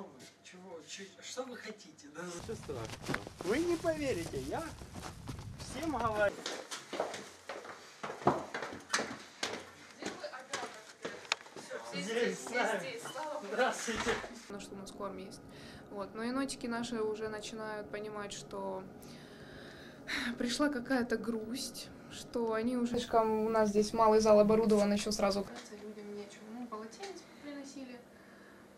что вы? Чего? Че- что вы хотите? Да? Что страшного. Вы не поверите, я всем говорю. Здесь, здесь, нами. Здравствуйте. Ну что Москвам есть. Вот. Но енотики наши уже начинают понимать, что пришла какая-то грусть, что они уже слишком у нас здесь малый зал оборудован еще сразу Людям нечего. Ну полотенце.